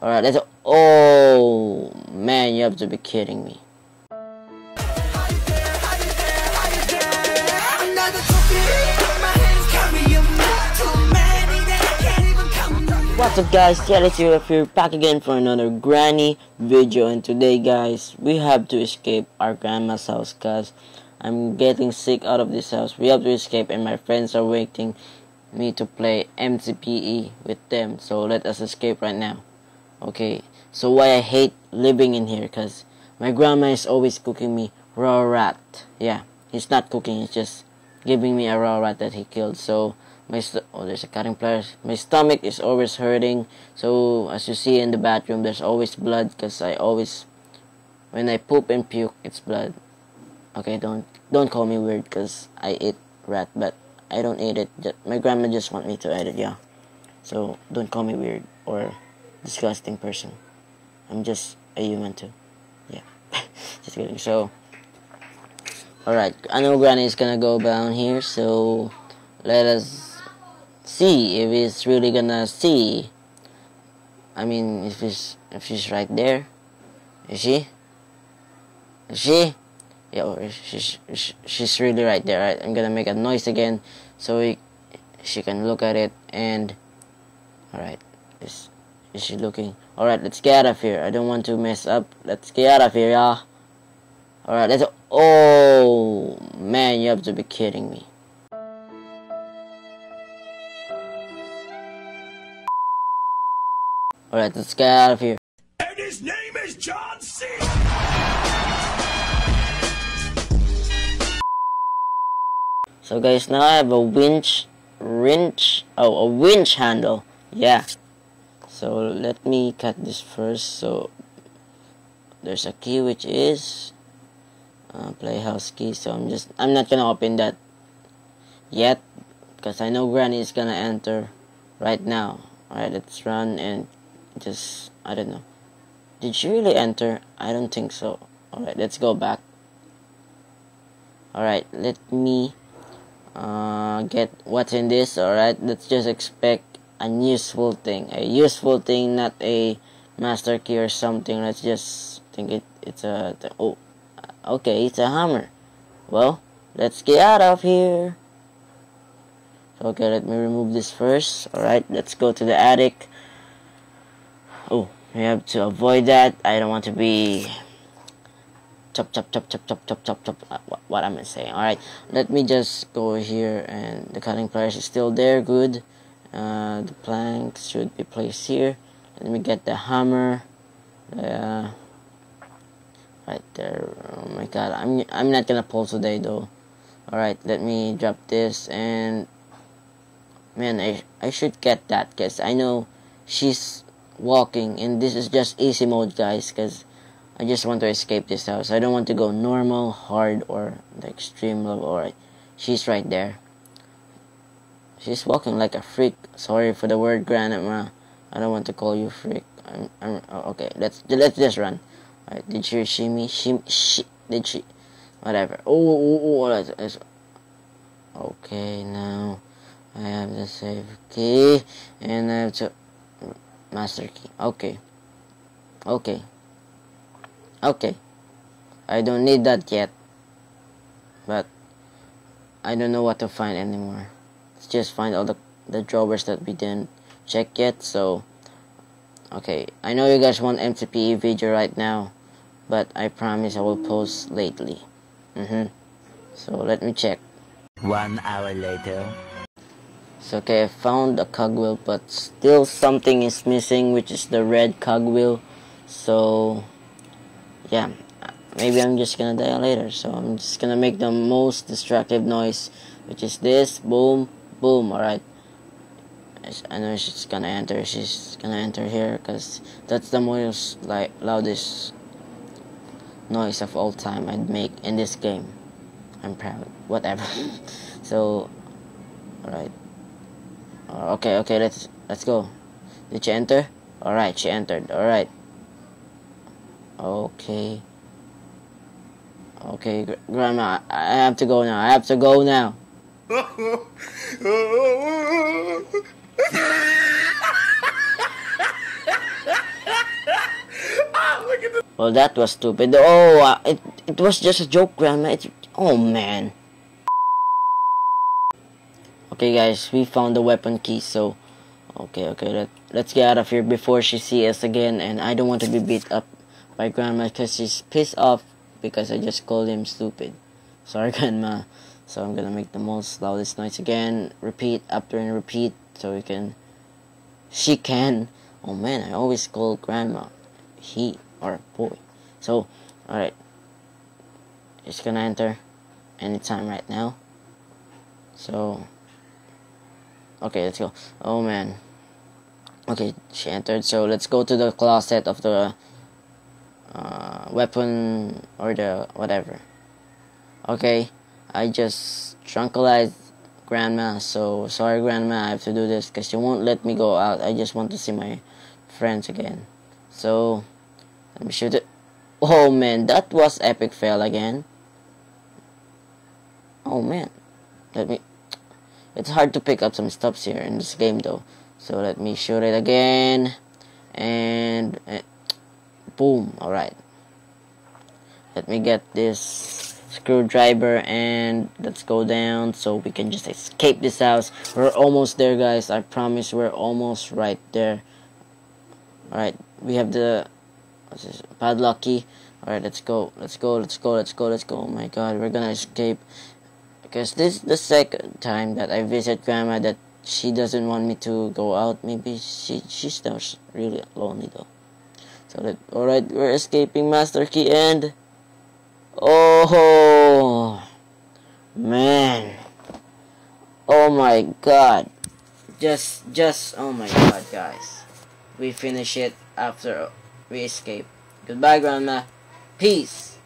Alright, let's. Oh, man, you have to be kidding me. What's up guys, Jealous here, here back again for another granny video and today guys, we have to escape our grandma's house cause I'm getting sick out of this house. We have to escape and my friends are waiting me to play MCPE with them. So let us escape right now. Okay, so why I hate living in here cause my grandma is always cooking me raw rat. Yeah, he's not cooking, he's just giving me a raw rat that he killed. So my oh there's a cutting pliers my stomach is always hurting. So as you see in the bathroom there's always blood because i always when i poop and puke it's blood. Okay don't don't call me weird because i eat rat but i don't eat it. My grandma just want me to eat it yeah. So don't call me weird or disgusting person i'm just a human too yeah just kidding so all right i know granny is gonna go down here so let us see if it's really gonna see. I mean, if it's if she's right there, is she? Is she? Yeah, she's she's really right there. Right, I'm gonna make a noise again, so we, she can look at it and. All right, is is she looking? All right, let's get out of here. I don't want to mess up. Let's get out of here, y'all. All right, let's. Oh man, you have to be kidding me. Alright, let's get out of here. And his name is John C. So guys, now I have a winch, wrench, oh, a winch handle. Yeah. So let me cut this first. So there's a key which is uh, playhouse key. So I'm just, I'm not gonna open that yet because I know Granny is gonna enter right now. Alright, let's run and just I don't know did she really enter I don't think so alright let's go back alright let me uh, get what's in this alright let's just expect useful thing, a useful thing, not a master key or something. Let's just think it, it's a, oh, okay, it's a hammer. Well, let's get out of here. Okay, let me remove this first. Alright, let's go to the attic. Oh, we have to avoid that. I don't want to be... Chop, chop, chop, chop, chop, chop, chop, chop. Uh, what, what am I saying? Alright, let me just go here and the cutting pliers is still there. Good uh, the planks should be placed here. Let me get the hammer. Uh, right there. Oh my god. I'm, I'm not gonna pull today though. Alright let me drop this and man I, I should get that because I know she's walking and this is just easy mode guys because I just want to escape this house. I don't want to go normal hard or the extreme level. Alright she's right there she's walking like a freak. Sorry for the word grandma I don't want to call you freak. I'm, I'm oh, okay let's let's just run. Did she see me she, she did she whatever. Oh, oh, oh, oh, oh that's, okay now I have the save key and I have to master key. Okay okay okay. I don't need that yet but I don't know what to find anymore just find all the, the drawers that we didn't check yet so okay I know you guys want MCPE video right now but I promise I will post lately mm-hmm so let me check one hour later so okay, I found a cogwheel, but still something is missing, which is the red cogwheel. So yeah, maybe I'm just gonna die later. So I'm just gonna make the most destructive noise, which is this. Boom, boom. All right. I know she's gonna enter. She's gonna enter here because that's the most like loudest noise of all time I'd make in this game. I'm proud. Whatever. so, alright. Uh, okay, okay, let's let's go. Did she enter? Alright, she entered. Alright. Okay. Okay, gr Grandma, I have to go now. I have to go now. Oh, Well, that was stupid. Oh, uh, it it was just a joke, Grandma. It, oh man. Okay, guys, we found the weapon key. So, okay, okay, let let's get out of here before she sees us again. And I don't want to be beat up by Grandma because she's pissed off because I just called him stupid. Sorry, Grandma. So I'm gonna make the most loudest noise again. Repeat after and repeat so we can. She can. Oh man, I always call Grandma he or boy. So, alright. It's gonna enter anytime right now. So, okay, let's go. Oh man. Okay, she entered. So let's go to the closet of the uh, weapon or the whatever. Okay, I just tranquilized grandma. So sorry, grandma, I have to do this because she won't let me go out. I just want to see my friends again. So let me shoot it. Oh man, that was epic fail again. Oh man, let me. It's hard to pick up some stuffs here in this game though. So let me shoot it again, and uh, boom. All right. Let me get this screwdriver and let's go down so we can just escape this house. We're almost there guys. I promise we're almost right there. All right we have the what's this padlock key all right let's go let's go let's go let's go let's go. Oh my god we're gonna escape. Because this is the second time that i visit grandma that she doesn't want me to go out. Maybe she she's really lonely though. So that all right we're escaping master key and Oh, man. Oh my god. Just, just, oh my god, guys. We finish it after we escape. Goodbye, Grandma. Peace.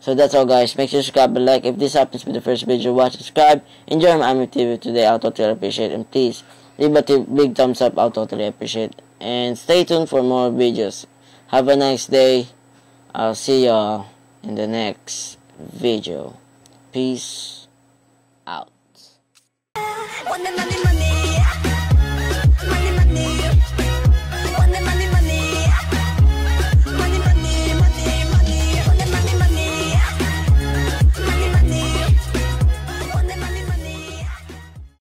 So that's all guys. Make sure to subscribe and like. If this happens to be the first video watch, subscribe. Enjoy my TV today. I'll totally appreciate it. And please, leave a big thumbs up. I'll totally appreciate it. And stay tuned for more videos. Have a nice day. I'll see y'all in the next video. Peace out.